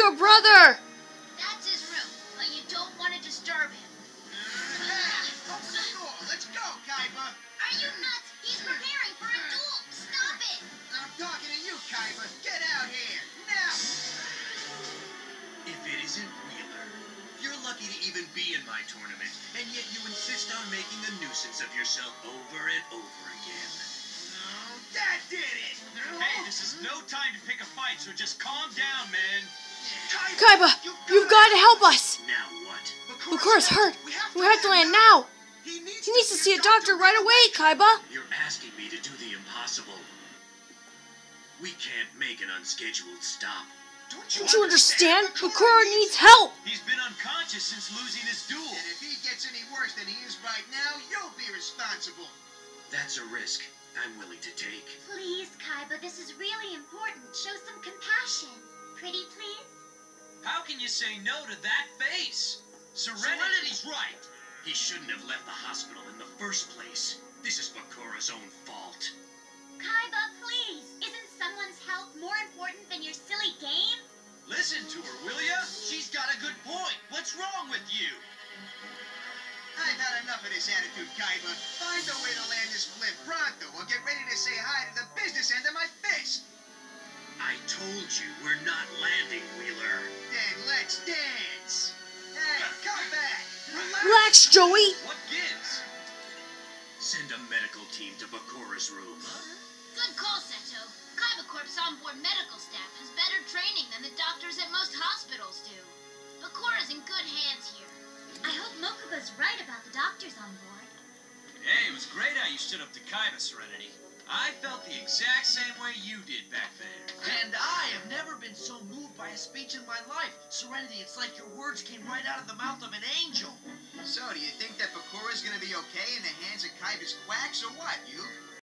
your brother! That's his room, but you don't want to disturb him. Hey, open the door. Let's go, Kaiba. Are you nuts? He's preparing for a duel. Stop it! I'm talking to you, Kaiba. Get out here now. If it isn't Wheeler, you're lucky to even be in my tournament, and yet you insist on making a nuisance of yourself over and over again. Oh, that did it. Hey, this is no time to pick a fight, so just calm down, man. Kaiba, you've got to help us! Now what? Bakura's hurt. We have to land now. He needs to see a doctor right away, Kaiba. You're asking me to do the impossible. We can't make an unscheduled stop. Don't you understand? Bakura needs help. He's been unconscious since losing his duel. And if he gets any worse than he is right now, you'll be responsible. That's a risk I'm willing to take. Please, Kaiba, this is really important. Show some compassion. Pretty please? How can you say no to that face? Serenity's right. He shouldn't have left the hospital in the first place. This is Bakura's own fault. Kaiba, please. Isn't someone's health more important than your silly game? Listen to her, will ya? She's got a good point. What's wrong with you? I've had enough of this attitude, Kaiba. Find a way to told you we're not landing, Wheeler. Then let's dance. Hey, come back. Relax. Relax, Joey. What gives? Send a medical team to Bakura's room. Good call, Seto. KaibaCorp's onboard medical staff has better training than the doctors at most hospitals do. Bakura's in good hands here. I hope Mokuba's right about the doctors on board. Hey, it was great how you stood up to Kaiba, Serenity. I felt the exact same way you did back then. And I have never been so moved by a speech in my life. Serenity, it's like your words came right out of the mouth of an angel. So, do you think that Bakura's gonna be okay in the hands of Kaiba's quacks or what, you?